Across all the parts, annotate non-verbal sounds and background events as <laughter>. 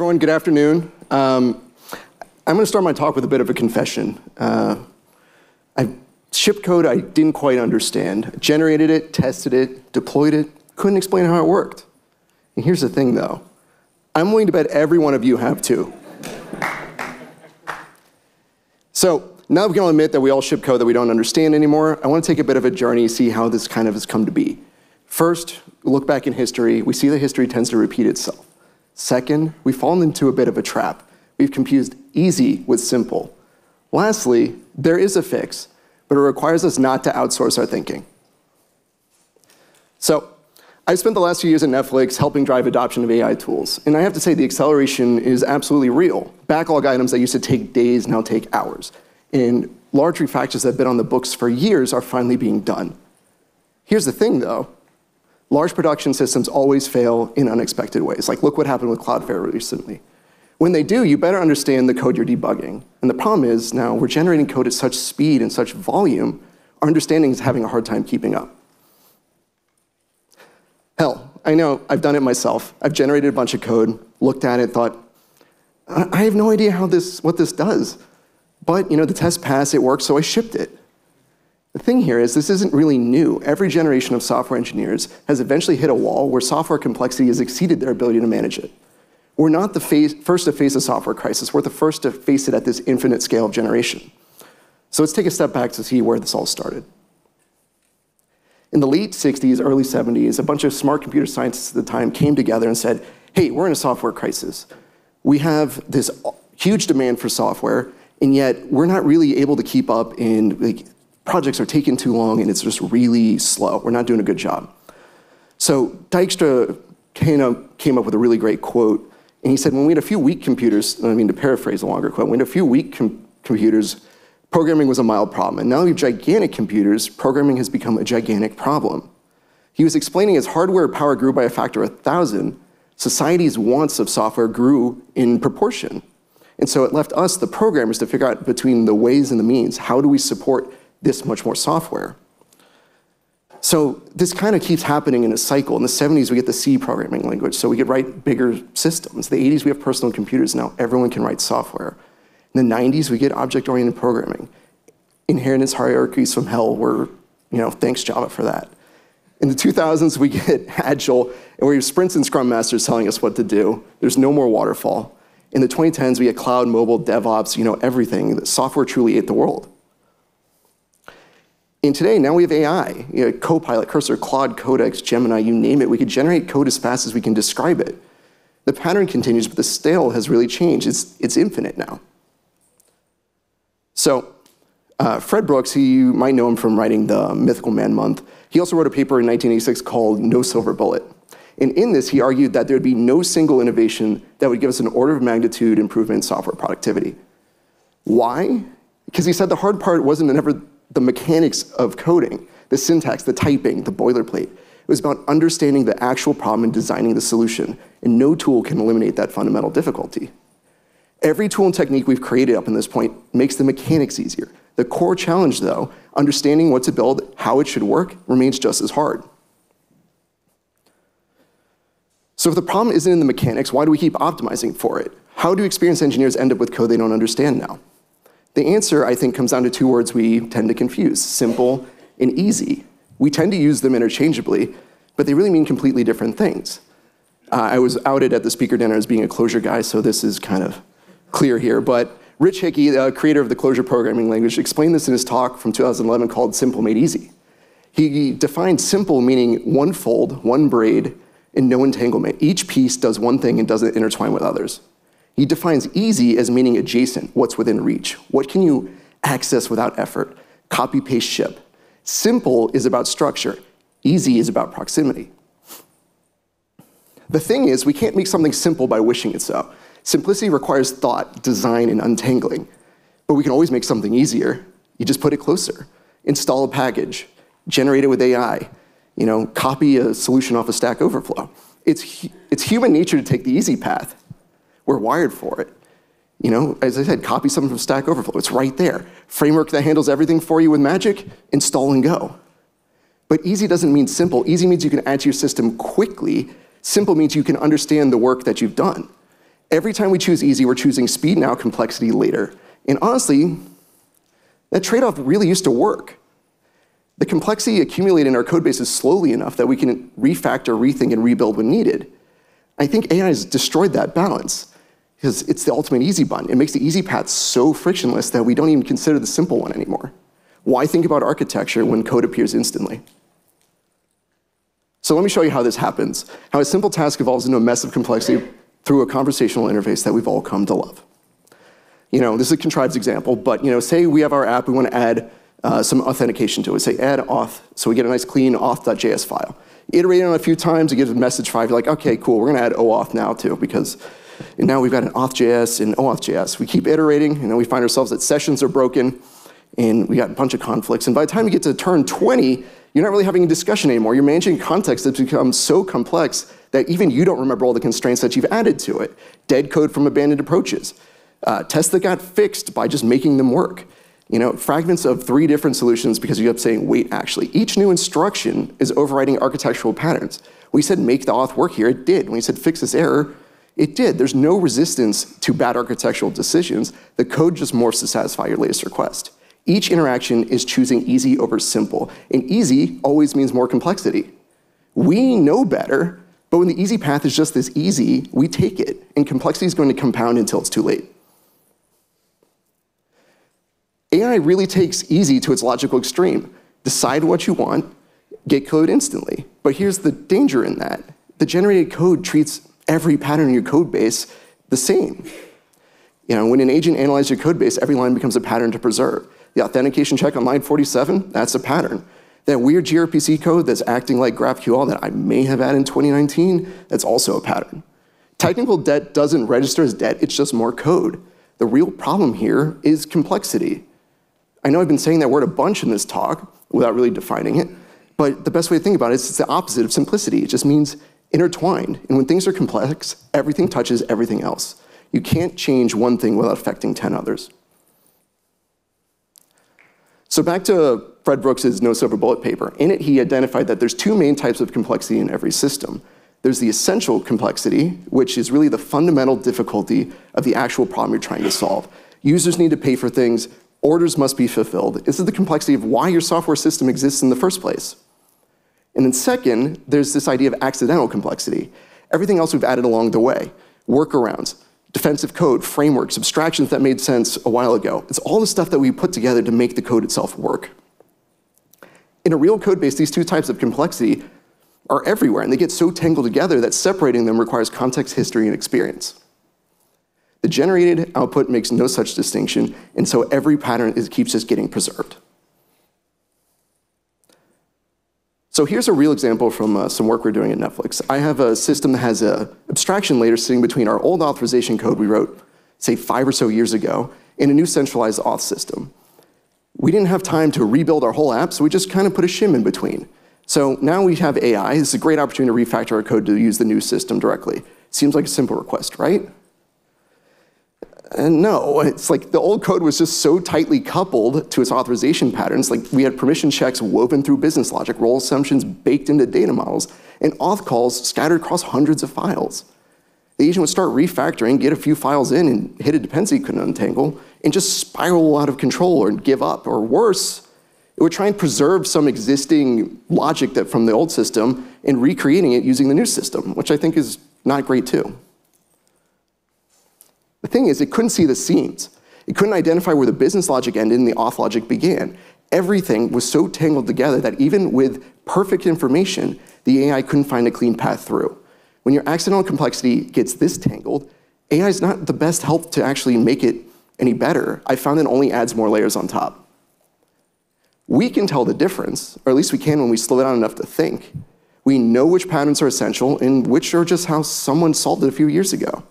Everyone, good afternoon. Um, I'm going to start my talk with a bit of a confession. Uh, I shipped code I didn't quite understand, generated it, tested it, deployed it, couldn't explain how it worked. And here's the thing though, I'm willing to bet every one of you have too. so now we can all admit that we all ship code that we don't understand anymore. I want to take a bit of a journey, see how this kind of has come to be. First, look back in history. We see that history tends to repeat itself. Second, we've fallen into a bit of a trap. We've confused easy with simple. Lastly, there is a fix, but it requires us not to outsource our thinking. So, I've spent the last few years at Netflix helping drive adoption of AI tools, and I have to say the acceleration is absolutely real. Backlog items that used to take days now take hours, and large refactors that have been on the books for years are finally being done. Here's the thing though, large production systems always fail in unexpected ways. Like look what happened with Cloudflare recently. When they do, you better understand the code you're debugging. And the problem is now we're generating code at such speed and such volume, our understanding is having a hard time keeping up. Hell, I know, I've done it myself. I've generated a bunch of code, looked at it, thought, I have no idea how this, what this does. But you know, the test passed, it worked, so I shipped it. The thing here is this isn't really new. Every generation of software engineers has eventually hit a wall where software complexity has exceeded their ability to manage it. We're not the face, first to face a software crisis. We're the first to face it at this infinite scale of generation. So let's take a step back to see where this all started. In the late 60s, early 70s, a bunch of smart computer scientists at the time came together and said, hey, we're in a software crisis. We have this huge demand for software, and yet we're not really able to keep up in like, projects are taking too long and it's just really slow. We're not doing a good job. So Dijkstra came up, came up with a really great quote, and he said, when we had a few weak computers, I mean to paraphrase a longer quote, when we had a few weak com computers, programming was a mild problem. And now we have gigantic computers, programming has become a gigantic problem. He was explaining as hardware power grew by a factor of 1,000, society's wants of software grew in proportion. And so it left us, the programmers, to figure out between the ways and the means, how do we support this much more software. So this kind of keeps happening in a cycle. In the 70s, we get the C programming language, so we could write bigger systems. In the 80s, we have personal computers. Now everyone can write software. In the 90s, we get object-oriented programming. Inheritance hierarchies from hell were, you know, thanks Java for that. In the 2000s, we get <laughs> Agile, and we have sprints and Scrum Masters telling us what to do. There's no more waterfall. In the 2010s, we get cloud, mobile, DevOps, you know, everything. Software truly ate the world. And today, now we have AI, you know, Copilot, Cursor, Claude, Codex, Gemini, you name it. We can generate code as fast as we can describe it. The pattern continues, but the stale has really changed. It's, it's infinite now. So uh, Fred Brooks, he, you might know him from writing the Mythical Man Month. He also wrote a paper in 1986 called No Silver Bullet. And in this, he argued that there would be no single innovation that would give us an order of magnitude improvement in software productivity. Why? Because he said the hard part wasn't ever the mechanics of coding, the syntax, the typing, the boilerplate. It was about understanding the actual problem and designing the solution, and no tool can eliminate that fundamental difficulty. Every tool and technique we've created up to this point makes the mechanics easier. The core challenge, though, understanding what to build, how it should work, remains just as hard. So if the problem isn't in the mechanics, why do we keep optimizing for it? How do experienced engineers end up with code they don't understand now? The answer, I think, comes down to two words we tend to confuse, simple and easy. We tend to use them interchangeably, but they really mean completely different things. Uh, I was outed at the speaker dinner as being a Clojure guy, so this is kind of clear here. But Rich Hickey, the creator of the Clojure programming language, explained this in his talk from 2011 called Simple Made Easy. He defined simple meaning one fold, one braid, and no entanglement. Each piece does one thing and doesn't intertwine with others. He defines easy as meaning adjacent, what's within reach. What can you access without effort? Copy, paste, ship. Simple is about structure. Easy is about proximity. The thing is, we can't make something simple by wishing it so. Simplicity requires thought, design, and untangling. But we can always make something easier. You just put it closer. Install a package, generate it with AI, you know, copy a solution off a of Stack Overflow. It's, it's human nature to take the easy path. We're wired for it. You know, as I said, copy something from Stack Overflow. It's right there. Framework that handles everything for you with magic, install and go. But easy doesn't mean simple. Easy means you can add to your system quickly. Simple means you can understand the work that you've done. Every time we choose easy, we're choosing speed now, complexity later. And honestly, that trade-off really used to work. The complexity accumulated in our code base is slowly enough that we can refactor, rethink, and rebuild when needed. I think AI has destroyed that balance because it's the ultimate easy button. It makes the easy path so frictionless that we don't even consider the simple one anymore. Why think about architecture when code appears instantly? So let me show you how this happens, how a simple task evolves into a mess of complexity through a conversational interface that we've all come to love. You know, this is a contrived example, but you know, say we have our app, we want to add uh, some authentication to it. Say add auth, so we get a nice clean auth.js file. Iterate on it a few times, it gives a message five, You're like, okay, cool, we're gonna add OAuth now too, because now we've got an auth.js and OAuth.js. We keep iterating, and then we find ourselves that sessions are broken, and we got a bunch of conflicts. And by the time you get to turn 20, you're not really having a discussion anymore. You're managing context that's become so complex that even you don't remember all the constraints that you've added to it. Dead code from abandoned approaches. Uh, tests that got fixed by just making them work. You know, fragments of three different solutions because you kept saying, wait, actually. Each new instruction is overriding architectural patterns. We said make the auth work here, it did. When we said fix this error, it did. There's no resistance to bad architectural decisions. The code just morphs to satisfy your latest request. Each interaction is choosing easy over simple, and easy always means more complexity. We know better, but when the easy path is just this easy, we take it, and complexity is going to compound until it's too late. AI really takes easy to its logical extreme. Decide what you want, get code instantly. But here's the danger in that. The generated code treats every pattern in your code base the same. You know, when an agent analyzes your code base, every line becomes a pattern to preserve. The authentication check on line 47, that's a pattern. That weird gRPC code that's acting like GraphQL that I may have added in 2019, that's also a pattern. Technical debt doesn't register as debt, it's just more code. The real problem here is complexity. I know I've been saying that word a bunch in this talk without really defining it, but the best way to think about it is it's the opposite of simplicity. It just means intertwined. And when things are complex, everything touches everything else. You can't change one thing without affecting 10 others. So back to Fred Brooks's No Silver Bullet paper. In it, he identified that there's two main types of complexity in every system. There's the essential complexity, which is really the fundamental difficulty of the actual problem you're trying to solve. Users need to pay for things, Orders must be fulfilled. This is the complexity of why your software system exists in the first place. And then second, there's this idea of accidental complexity. Everything else we've added along the way. Workarounds, defensive code, frameworks, abstractions that made sense a while ago. It's all the stuff that we put together to make the code itself work. In a real code base, these two types of complexity are everywhere, and they get so tangled together that separating them requires context, history, and experience. The generated output makes no such distinction, and so every pattern is, keeps just getting preserved. So here's a real example from uh, some work we're doing at Netflix. I have a system that has an abstraction layer sitting between our old authorization code we wrote, say, five or so years ago, and a new centralized auth system. We didn't have time to rebuild our whole app, so we just kind of put a shim in between. So now we have AI. This is a great opportunity to refactor our code to use the new system directly. Seems like a simple request, right? And no, it's like the old code was just so tightly coupled to its authorization patterns. Like we had permission checks woven through business logic, role assumptions baked into data models, and auth calls scattered across hundreds of files. The agent would start refactoring, get a few files in, and hit a dependency couldn't untangle, and just spiral out of control or give up. Or worse, it would try and preserve some existing logic that from the old system and recreating it using the new system, which I think is not great too. The thing is, it couldn't see the seams. It couldn't identify where the business logic ended and the auth logic began. Everything was so tangled together that even with perfect information, the AI couldn't find a clean path through. When your accidental complexity gets this tangled, AI is not the best help to actually make it any better. I found it only adds more layers on top. We can tell the difference, or at least we can when we slow down enough to think. We know which patterns are essential and which are just how someone solved it a few years ago.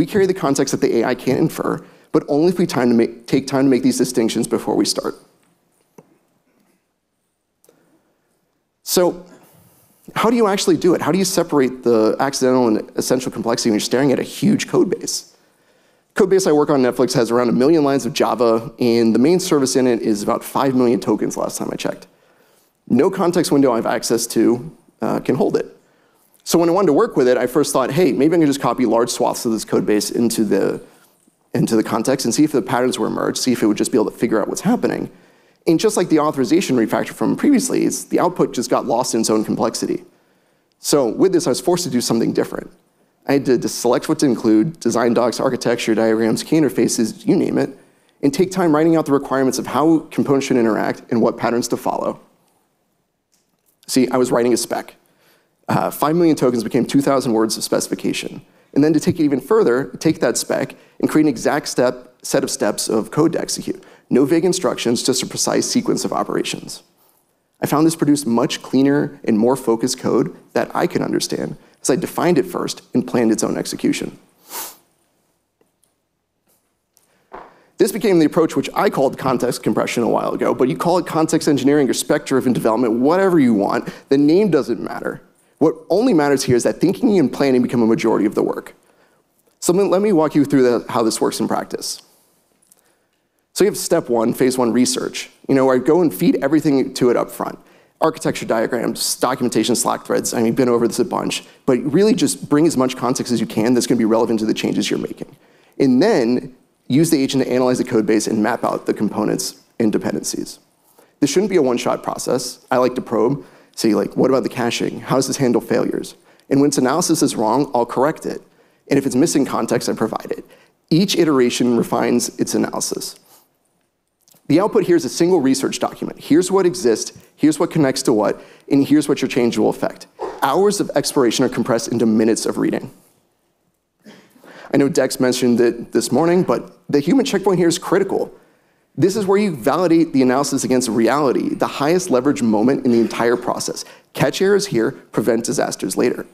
We carry the context that the AI can't infer, but only if we time make, take time to make these distinctions before we start. So how do you actually do it? How do you separate the accidental and essential complexity when you're staring at a huge code base? Code base I work on Netflix has around a million lines of Java, and the main service in it is about 5 million tokens last time I checked. No context window I have access to uh, can hold it. So when I wanted to work with it, I first thought, hey, maybe I can just copy large swaths of this code base into the, into the context and see if the patterns were emerged, see if it would just be able to figure out what's happening. And just like the authorization refactor from previously, the output just got lost in its own complexity. So with this, I was forced to do something different. I had to select what to include, design docs, architecture, diagrams, key interfaces, you name it, and take time writing out the requirements of how components should interact and what patterns to follow. See, I was writing a spec. Uh, 5 million tokens became 2,000 words of specification. And then to take it even further, take that spec and create an exact step, set of steps of code to execute. No vague instructions, just a precise sequence of operations. I found this produced much cleaner and more focused code that I could understand, as I defined it first and planned its own execution. This became the approach which I called context compression a while ago, but you call it context engineering or spec-driven development, whatever you want, the name doesn't matter. What only matters here is that thinking and planning become a majority of the work. So let me walk you through the, how this works in practice. So you have step one, phase one research, you know, where I go and feed everything to it up front. Architecture diagrams, documentation, Slack threads, I mean, we've been over this a bunch, but really just bring as much context as you can that's gonna be relevant to the changes you're making. And then use the agent to analyze the code base and map out the components and dependencies. This shouldn't be a one-shot process. I like to probe, say like, what about the caching? How does this handle failures? And when its analysis is wrong, I'll correct it. And if it's missing context, I provide it. Each iteration refines its analysis. The output here is a single research document. Here's what exists, here's what connects to what, and here's what your change will affect. Hours of exploration are compressed into minutes of reading. I know Dex mentioned it this morning, but the human checkpoint here is critical. This is where you validate the analysis against reality, the highest leverage moment in the entire process. Catch errors here, prevent disasters later.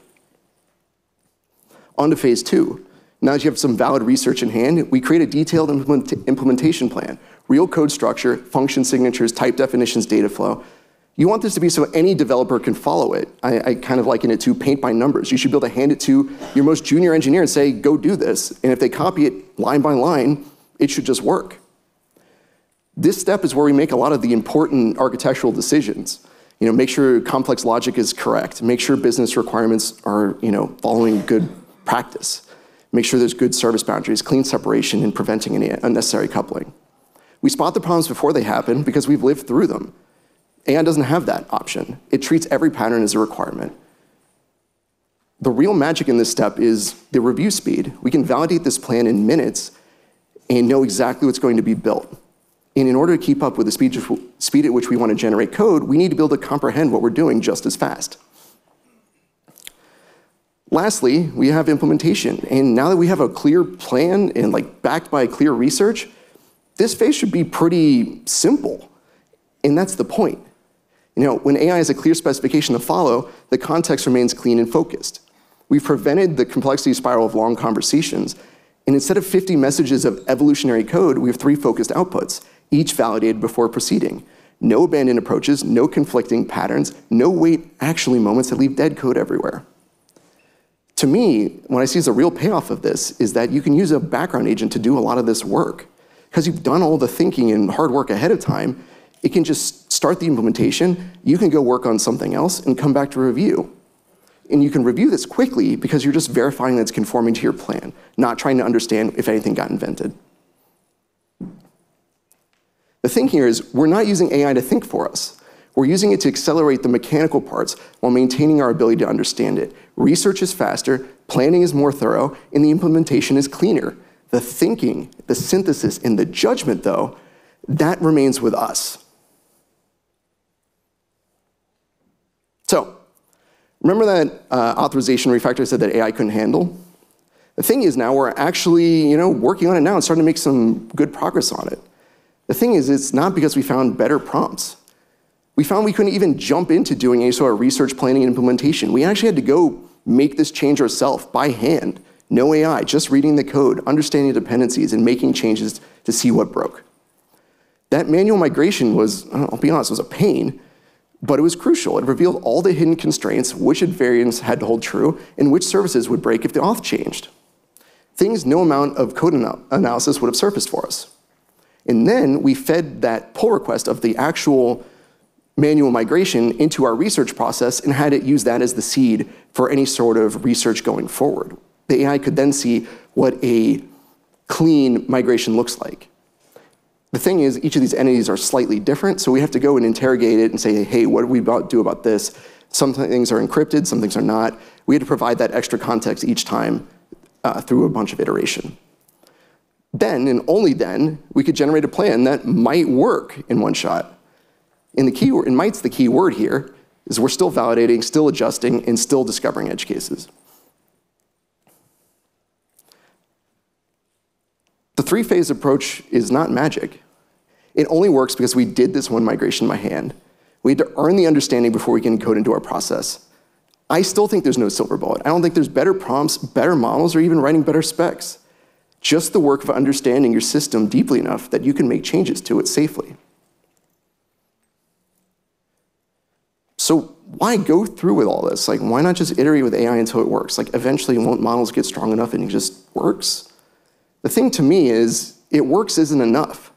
On to phase two. Now that you have some valid research in hand, we create a detailed implement implementation plan, real code structure, function signatures, type definitions, data flow. You want this to be so any developer can follow it. I, I, kind of liken it to paint by numbers. You should be able to hand it to your most junior engineer and say, go do this. And if they copy it line by line, it should just work. This step is where we make a lot of the important architectural decisions. You know, make sure complex logic is correct. Make sure business requirements are, you know, following good practice. Make sure there's good service boundaries, clean separation, and preventing any unnecessary coupling. We spot the problems before they happen because we've lived through them. AI doesn't have that option. It treats every pattern as a requirement. The real magic in this step is the review speed. We can validate this plan in minutes and know exactly what's going to be built. And in order to keep up with the speed, speed at which we want to generate code, we need to be able to comprehend what we're doing just as fast. Lastly, we have implementation. And now that we have a clear plan and like backed by clear research, this phase should be pretty simple. And that's the point. You know, when AI has a clear specification to follow, the context remains clean and focused. We've prevented the complexity spiral of long conversations. And instead of 50 messages of evolutionary code, we have three focused outputs, each validated before proceeding. No abandoned approaches, no conflicting patterns, no wait actually moments that leave dead code everywhere. To me, what I see as a real payoff of this is that you can use a background agent to do a lot of this work. Because you've done all the thinking and hard work ahead of time, it can just start the implementation, you can go work on something else and come back to review. And you can review this quickly because you're just verifying that it's conforming to your plan, not trying to understand if anything got invented. The thing here is we're not using AI to think for us. We're using it to accelerate the mechanical parts while maintaining our ability to understand it. Research is faster, planning is more thorough, and the implementation is cleaner. The thinking, the synthesis, and the judgment, though, that remains with us. So, remember that uh, authorization refactor I said that AI couldn't handle? The thing is now we're actually you know, working on it now and starting to make some good progress on it. The thing is, it's not because we found better prompts. We found we couldn't even jump into doing any sort of research planning and implementation. We actually had to go make this change ourselves by hand. No AI, just reading the code, understanding dependencies, and making changes to see what broke. That manual migration was, I'll be honest, was a pain, but it was crucial. It revealed all the hidden constraints, which invariants had to hold true, and which services would break if the auth changed. Things no amount of code analysis would have surfaced for us. And then we fed that pull request of the actual manual migration into our research process and had it use that as the seed for any sort of research going forward. The AI could then see what a clean migration looks like. The thing is, each of these entities are slightly different, so we have to go and interrogate it and say, hey, what do we about do about this? Some things are encrypted, some things are not. We had to provide that extra context each time uh, through a bunch of iteration. Then, and only then, we could generate a plan that might work in one shot. And the key, and might's the key word here, is we're still validating, still adjusting, and still discovering edge cases. The three-phase approach is not magic. It only works because we did this one migration by hand. We had to earn the understanding before we can code into our process. I still think there's no silver bullet. I don't think there's better prompts, better models, or even writing better specs. Just the work of understanding your system deeply enough that you can make changes to it safely. So why go through with all this? Like, why not just iterate with AI until it works? Like, eventually, won't models get strong enough and it just works? The thing to me is, it works isn't enough.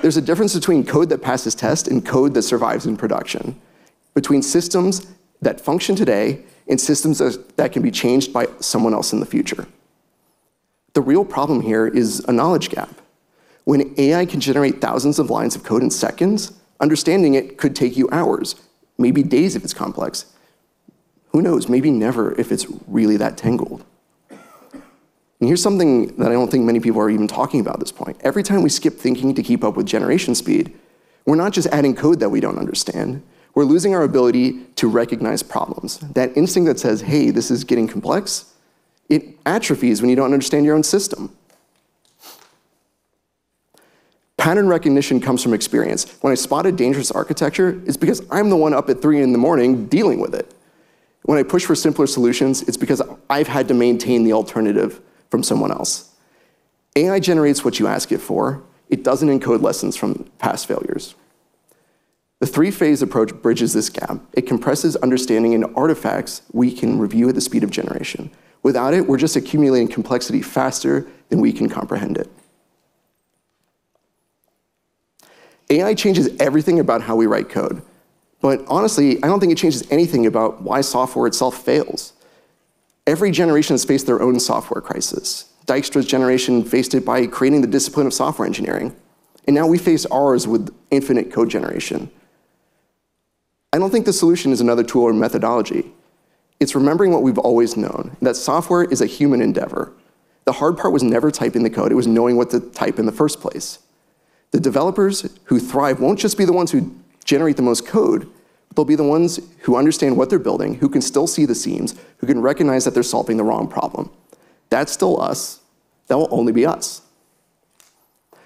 There's a difference between code that passes test and code that survives in production, between systems that function today and systems that can be changed by someone else in the future. The real problem here is a knowledge gap. When AI can generate thousands of lines of code in seconds, understanding it could take you hours, maybe days if it's complex. Who knows, maybe never if it's really that tangled. And here's something that I don't think many people are even talking about at this point. Every time we skip thinking to keep up with generation speed, we're not just adding code that we don't understand, we're losing our ability to recognize problems. That instinct that says, hey, this is getting complex, it atrophies when you don't understand your own system. Pattern recognition comes from experience. When I spot a dangerous architecture, it's because I'm the one up at three in the morning dealing with it. When I push for simpler solutions, it's because I've had to maintain the alternative from someone else. AI generates what you ask it for. It doesn't encode lessons from past failures. The three-phase approach bridges this gap. It compresses understanding into artifacts we can review at the speed of generation. Without it, we're just accumulating complexity faster than we can comprehend it. AI changes everything about how we write code. But honestly, I don't think it changes anything about why software itself fails. Every generation has faced their own software crisis. Dijkstra's generation faced it by creating the discipline of software engineering. And now we face ours with infinite code generation. I don't think the solution is another tool or methodology. It's remembering what we've always known, that software is a human endeavor. The hard part was never typing the code, it was knowing what to type in the first place. The developers who thrive won't just be the ones who generate the most code, They'll be the ones who understand what they're building, who can still see the seams, who can recognize that they're solving the wrong problem. That's still us. That will only be us.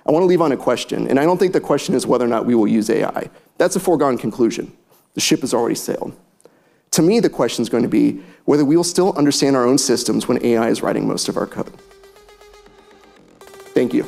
I want to leave on a question, and I don't think the question is whether or not we will use AI. That's a foregone conclusion. The ship has already sailed. To me, the question is going to be whether we will still understand our own systems when AI is writing most of our code. Thank you.